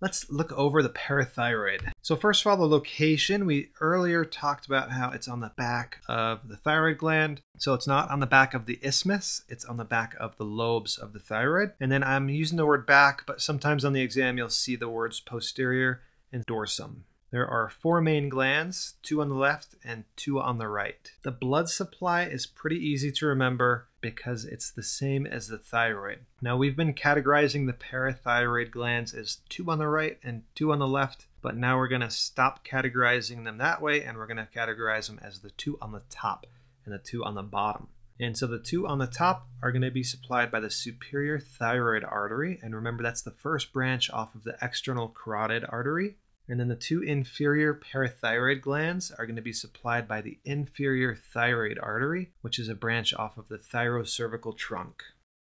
Let's look over the parathyroid. So first of all, the location, we earlier talked about how it's on the back of the thyroid gland. So it's not on the back of the isthmus, it's on the back of the lobes of the thyroid. And then I'm using the word back, but sometimes on the exam you'll see the words posterior and dorsum. There are four main glands, two on the left and two on the right. The blood supply is pretty easy to remember because it's the same as the thyroid. Now we've been categorizing the parathyroid glands as two on the right and two on the left, but now we're going to stop categorizing them that way and we're going to categorize them as the two on the top and the two on the bottom. And so the two on the top are going to be supplied by the superior thyroid artery. And remember, that's the first branch off of the external carotid artery. And then the two inferior parathyroid glands are going to be supplied by the inferior thyroid artery, which is a branch off of the thyrocervical trunk.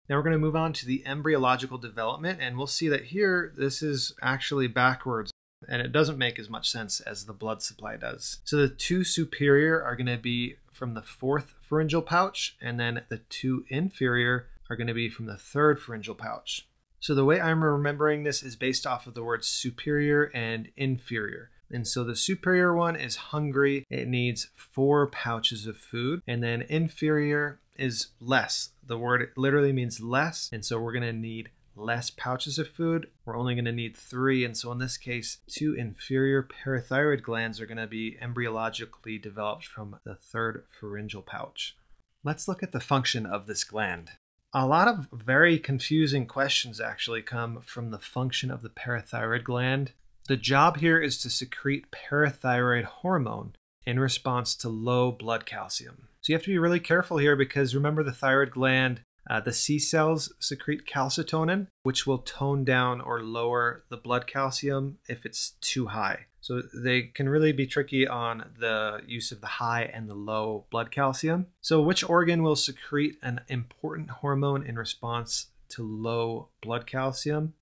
Now we're going to move on to the embryological development, and we'll see that here this is actually backwards, and it doesn't make as much sense as the blood supply does. So the two superior are going to be from the fourth pharyngeal pouch, and then the two inferior are going to be from the third pharyngeal pouch. So the way I'm remembering this is based off of the words superior and inferior. And so the superior one is hungry. It needs four pouches of food. And then inferior is less. The word literally means less. And so we're going to need less pouches of food. We're only going to need three. And so in this case, two inferior parathyroid glands are going to be embryologically developed from the third pharyngeal pouch. Let's look at the function of this gland. A lot of very confusing questions actually come from the function of the parathyroid gland. The job here is to secrete parathyroid hormone in response to low blood calcium. So you have to be really careful here because remember the thyroid gland, uh, the C cells secrete calcitonin, which will tone down or lower the blood calcium if it's too high. So they can really be tricky on the use of the high and the low blood calcium. So which organ will secrete an important hormone in response to low blood calcium?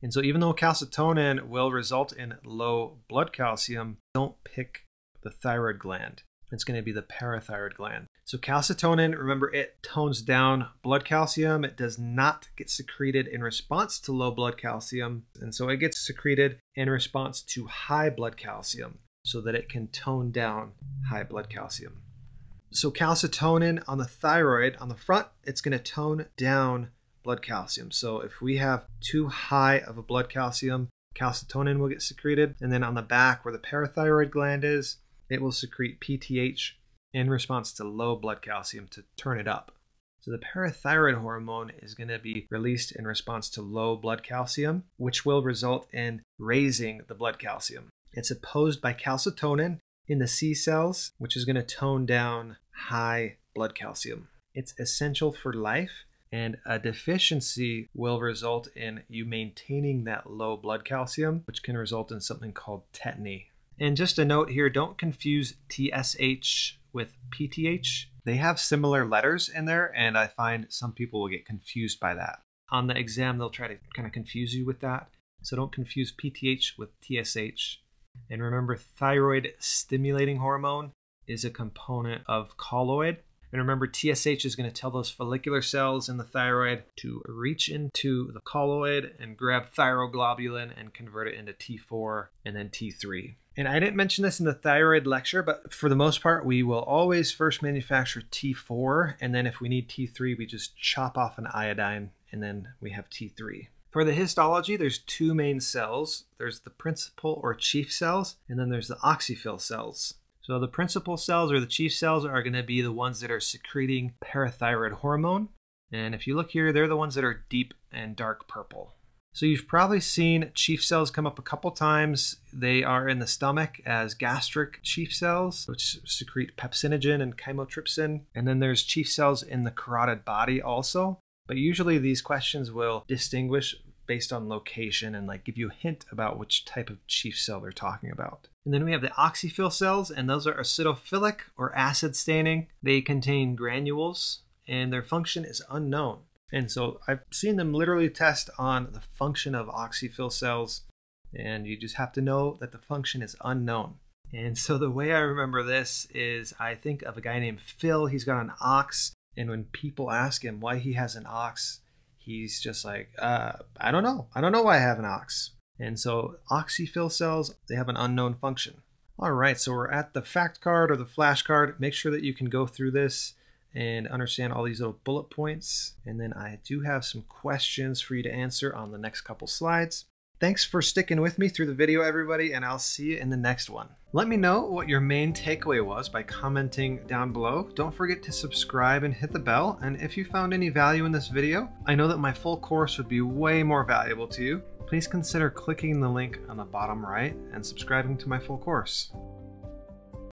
And so even though calcitonin will result in low blood calcium, don't pick the thyroid gland. It's going to be the parathyroid gland. So calcitonin, remember it tones down blood calcium. It does not get secreted in response to low blood calcium. And so it gets secreted in response to high blood calcium so that it can tone down high blood calcium. So calcitonin on the thyroid, on the front, it's going to tone down blood calcium. So if we have too high of a blood calcium, calcitonin will get secreted. And then on the back where the parathyroid gland is, it will secrete PTH in response to low blood calcium to turn it up. So the parathyroid hormone is going to be released in response to low blood calcium, which will result in raising the blood calcium. It's opposed by calcitonin in the C cells, which is going to tone down high blood calcium. It's essential for life, and a deficiency will result in you maintaining that low blood calcium, which can result in something called tetany and just a note here, don't confuse TSH with PTH. They have similar letters in there, and I find some people will get confused by that. On the exam, they'll try to kind of confuse you with that. So don't confuse PTH with TSH. And remember, thyroid stimulating hormone is a component of colloid. And remember, TSH is going to tell those follicular cells in the thyroid to reach into the colloid and grab thyroglobulin and convert it into T4 and then T3. And I didn't mention this in the thyroid lecture, but for the most part, we will always first manufacture T4, and then if we need T3, we just chop off an iodine, and then we have T3. For the histology, there's two main cells. There's the principal or chief cells, and then there's the oxyphil cells. So the principal cells or the chief cells are going to be the ones that are secreting parathyroid hormone. And if you look here, they're the ones that are deep and dark purple. So you've probably seen chief cells come up a couple times. They are in the stomach as gastric chief cells, which secrete pepsinogen and chymotrypsin. And then there's chief cells in the carotid body also. But usually these questions will distinguish based on location and like give you a hint about which type of chief cell they're talking about. And then we have the oxyphil cells, and those are acidophilic or acid staining. They contain granules, and their function is unknown. And so I've seen them literally test on the function of oxyphil cells, and you just have to know that the function is unknown. And so the way I remember this is I think of a guy named Phil. He's got an ox, and when people ask him why he has an ox, he's just like, uh, I don't know. I don't know why I have an ox. And so oxyphil cells, they have an unknown function. All right, so we're at the fact card or the flashcard. Make sure that you can go through this and understand all these little bullet points. And then I do have some questions for you to answer on the next couple slides. Thanks for sticking with me through the video, everybody, and I'll see you in the next one. Let me know what your main takeaway was by commenting down below. Don't forget to subscribe and hit the bell. And if you found any value in this video, I know that my full course would be way more valuable to you. Please consider clicking the link on the bottom right and subscribing to my full course.